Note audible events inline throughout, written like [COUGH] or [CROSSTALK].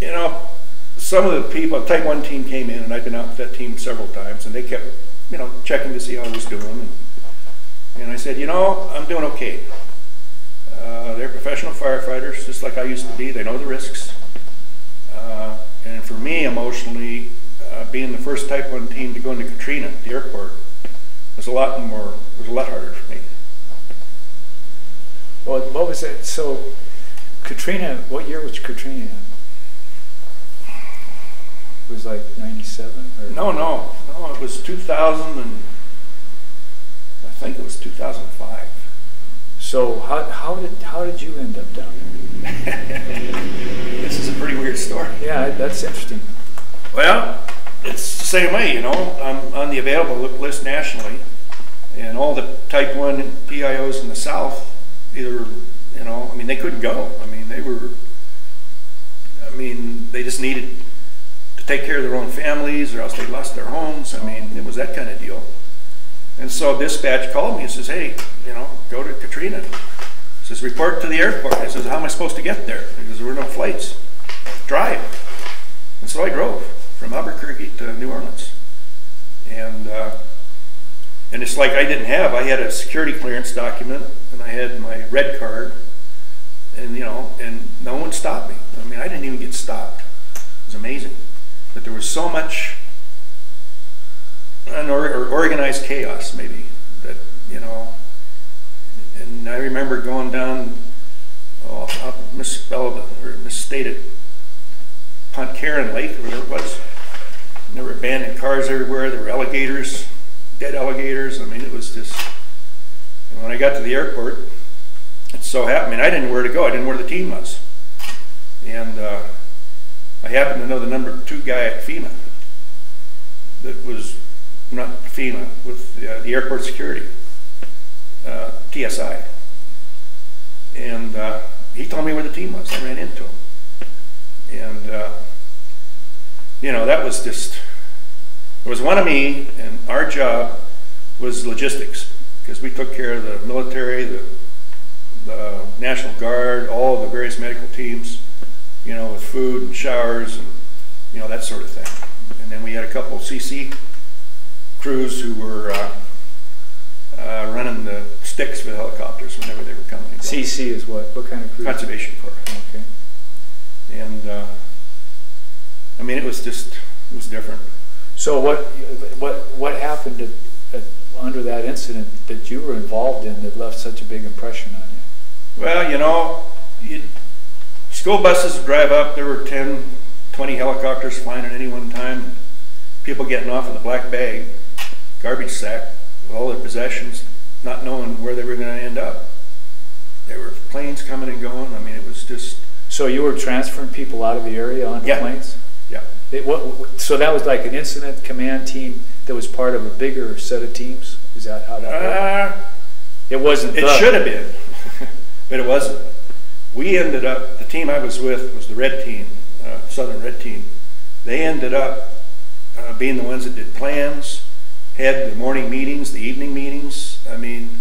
you know, some of the people, Type 1 team came in, and I've been out with that team several times, and they kept, you know, checking to see how I was doing. And, and I said, you know, I'm doing okay. Uh, they're professional firefighters, just like I used to be. They know the risks. Uh, and for me, emotionally, uh, being the first Type 1 team to go into Katrina, the airport, was a lot more, was a lot harder for me. Well, what was it? So, Katrina, what year was Katrina in? It was like 97? Or? No, no, no, it was 2000 and, I think it was 2005. So, how, how, did, how did you end up down there? [LAUGHS] this is a pretty weird story. Yeah, that's interesting. Well, it's the same way, you know. I'm on the available list nationally, and all the Type 1 PIOs in the South, either, you know, I mean, they couldn't go. I mean, they were, I mean, they just needed take care of their own families or else they lost their homes. I mean, it was that kind of deal. And so dispatch called me and says, hey, you know, go to Katrina. Says, report to the airport. I says, how am I supposed to get there? Because there were no flights. Drive. And so I drove from Albuquerque to New Orleans. And uh, and it's like I didn't have, I had a security clearance document and I had my red card and you know, and no one stopped me. I mean, I didn't even get stopped. It was amazing. But there was so much unor or organized chaos maybe that, you know, and I remember going down, oh, I'll misspelled or misstated Pontchartrain Lake, or whatever it was. And there were abandoned cars everywhere. There were alligators, dead alligators. I mean, it was just. And when I got to the airport, it so happened. I mean, I didn't know where to go. I didn't know where the team was, and uh, I happened to know the number two guy at FEMA. That was not FEMA with the, uh, the airport security, uh, TSI, and uh, he told me where the team was. I ran into him, and uh, you know that was just there was one of me, and our job was logistics because we took care of the military, the, the National Guard, all the various medical teams, you know, with food and showers and you know that sort of thing. And then we had a couple of CC crews who were uh, uh, running the sticks for the helicopters whenever they were coming. CC is what? What kind of crew? Conservation Corps. Okay. And uh, I mean, it was just it was different. So what what what happened uh, under that incident that you were involved in that left such a big impression on you? Well, you know, you, school buses would drive up. There were 10, 20 helicopters flying at any one time. People getting off with a black bag, garbage sack, with all their possessions, not knowing where they were going to end up. There were planes coming and going. I mean, it was just. So you were transferring people out of the area onto Yeah. planes? Yeah. It, what, so that was like an incident command team that was part of a bigger set of teams? Is that how that worked? Uh, It wasn't it the- should have been, [LAUGHS] but it wasn't. We ended up, the team I was with was the red team, uh, Southern Red Team. They ended up uh, being the ones that did plans, had the morning meetings, the evening meetings. I mean,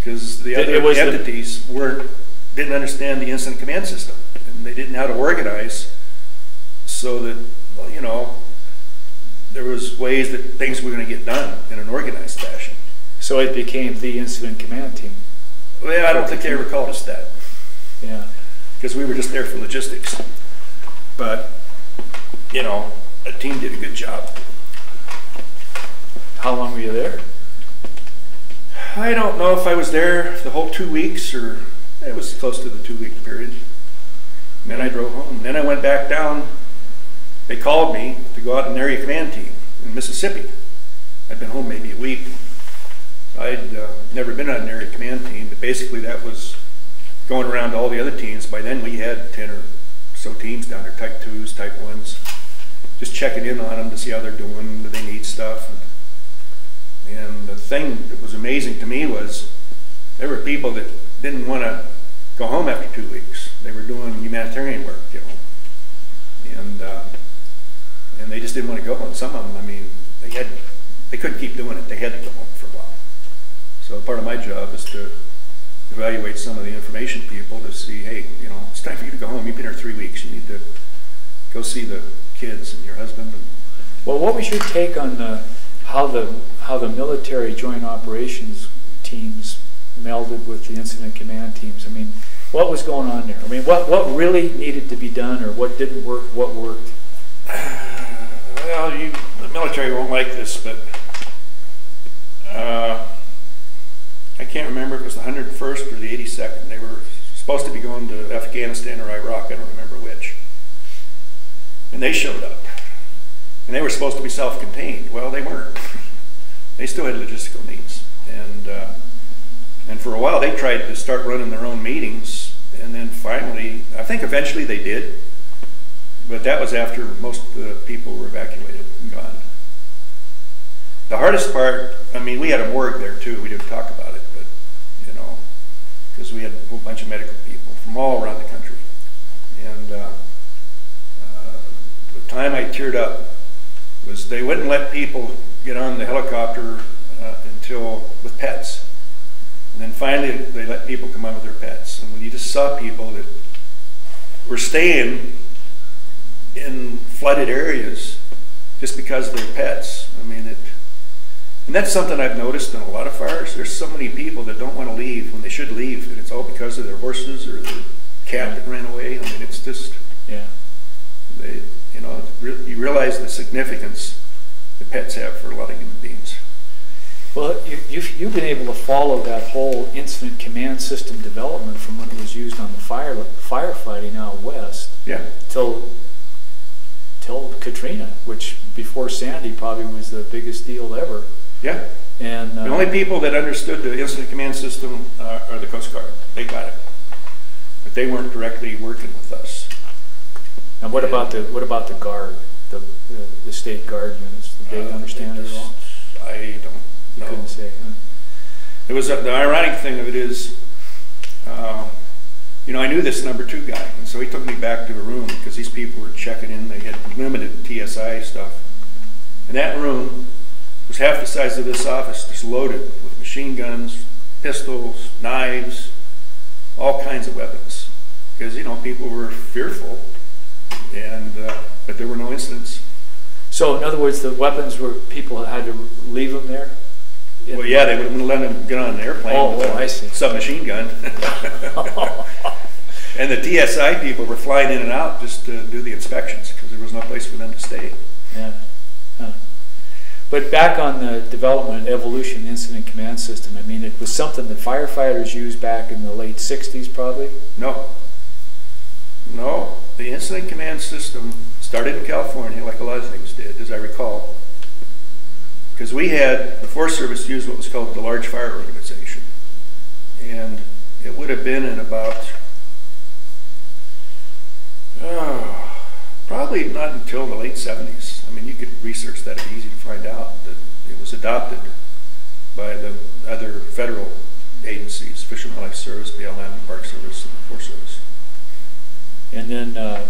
because the other it was the- entities weren't, didn't understand the incident command system. And they didn't know how to organize so that, well, you know, there was ways that things were going to get done in an organized fashion. So it became the incident command team. Well, I don't think they ever called us that Yeah. because we were just there for logistics. But, you know, a team did a good job. How long were you there? I don't know if I was there the whole two weeks or it was close to the two week period. And then I drove home. Then I went back down. They called me to go out in an area command team in Mississippi. I'd been home maybe a week. I'd uh, never been on an area command team, but basically that was going around to all the other teams. By then we had 10 or so teams down there, type 2s, type 1s, just checking in on them to see how they're doing, do they need stuff. And, and the thing that was amazing to me was there were people that didn't want to go home after two weeks. They were doing humanitarian work, you know, and uh, and they just didn't want to go. And some of them, I mean, they had they couldn't keep doing it. They had to go home for a while. So part of my job is to evaluate some of the information people to see, hey, you know, it's time for you to go home. You've been here three weeks. You need to go see the kids and your husband. And, Well, what was your take on the, how the, how the military joint operations teams melded with the incident command teams? I mean, what was going on there? I mean, what, what really needed to be done or what didn't work, what worked? well, you, the military won't like this, but uh, I can't remember if it was the 101st or the 82nd. They were supposed to be going to Afghanistan or Iraq. I don't remember which. And they showed up. And they were supposed to be self-contained. Well, they weren't. they still had logistical needs. And uh, and for a while, they tried to start running their own meetings. And then finally, I think eventually they did. But that was after most of the people were evacuated and gone. The hardest part, I mean, we had a morgue there too. We didn't talk about it, but, you know, because we had a whole bunch of medical people from all around the country. And uh, uh, the time I teared up was they wouldn't let people get on the helicopter uh, until with pets. And then finally, they let people come on with their pets. And when you just saw people that were staying in flooded areas just because of their pets. And that's something I've noticed in a lot of fires. There's so many people that don't want to leave when they should leave, and it's all because of their horses or their cat that ran away. I mean, it's just. Yeah. They, you know, you realize the significance the pets have for a lot of human beings. Well, you, you've, you've been able to follow that whole incident command system development from when it was used on the fire firefighting out west. Yeah. Till till Katrina, which before Sandy probably was the biggest deal ever. Yeah. And uh, the only people that understood the incident command system uh, are the Coast Guard. They got it, but they weren't directly working with us. And what about the what about the guard, the the, the state guard units? Did they uh, understand it at all? I don't you know. Couldn't say. Huh? It was uh, the ironic thing of it is, uh, you know, I knew this number two guy, and so he took me back to a room because these people were checking in. They had limited TSI stuff, In that room was half the size of this office, just loaded with machine guns, pistols, knives, all kinds of weapons. Because you know people were fearful, and uh, but there were no incidents. So in other words, the weapons were people had to leave them there. Well, yeah, they wouldn't let them get on an airplane oh, with oh, I see. submachine gun. [LAUGHS] and the TSI people were flying in and out just to do the inspections because there was no place for them to stay. Yeah. But back on the development evolution incident command system, I mean, it was something that firefighters used back in the late 60s, probably? No. No. The incident command system started in California, like a lot of things did, as I recall. Because we had, the Forest Service used what was called the Large Fire Organization. And it would have been in about, uh, probably not until the late 70s. I mean, you could research that. It'd be easy to find out that it was adopted by the other federal agencies, Fish and Wildlife Service, BLM, Park Service, and Forest Service. And then, uh,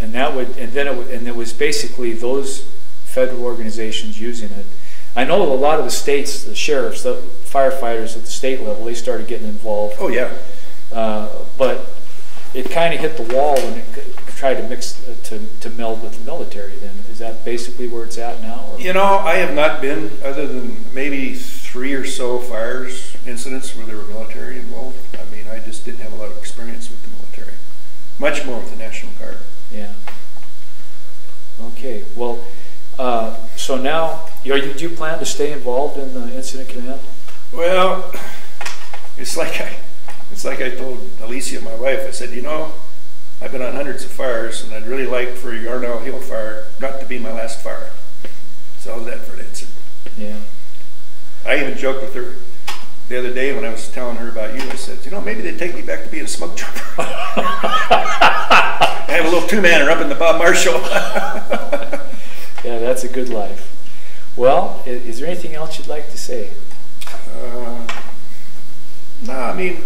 and that would, and then it would, and it was basically those federal organizations using it. I know a lot of the states, the sheriffs, the firefighters at the state level, they started getting involved. Oh yeah. Uh, but it kind of hit the wall when it tried to mix uh, to, to meld with the military then. Is that basically where it's at now or? you know i have not been other than maybe three or so fires incidents where there were military involved. I mean i just didn't have a lot of experience with the military. Much more with the national guard. Yeah. Okay well uh, so now you, do you plan to stay involved in the incident command? Well [SIGHS] it's like i it's like i told alicia my wife i said you know I've been on hundreds of fires, and I'd really like for Yarnell Hill fire not to be my last fire. So how's that for an answer? Yeah. I even joked with her the other day when I was telling her about you. I said, you know, maybe they'd take me back to being a smoke jumper. [LAUGHS] I have a little two-manner up in the Bob Marshall. [LAUGHS] yeah, that's a good life. Well, is, is, there anything else you'd like to say? Uh, no, I mean,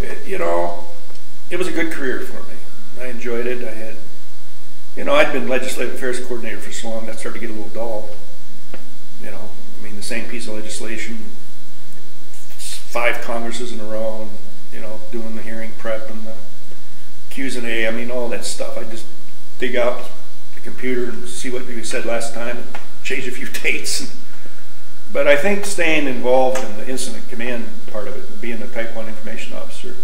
it, you know, it was a good career for me. I enjoyed it. I had, you know, I'd been legislative affairs coordinator for so long that started to get a little dull. You know, I mean, the same piece of legislation, five Congresses in a row, and you know, doing the hearing prep and the Q's and A. I mean, all that stuff. I just, dig out the computer and see what you said last time, and change a few [LAUGHS] dates. But I think staying involved in the incident command part of it, being a type one information officer,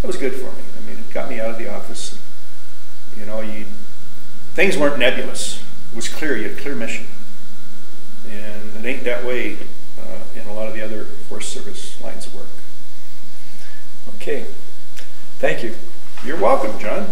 that was good for me. I mean, it got me out of the office. You know, you, things weren't nebulous. It was clear, you had a clear mission. And it ain't that way uh, in a lot of the other Forest Service lines of work. Okay, thank you. You're welcome, John.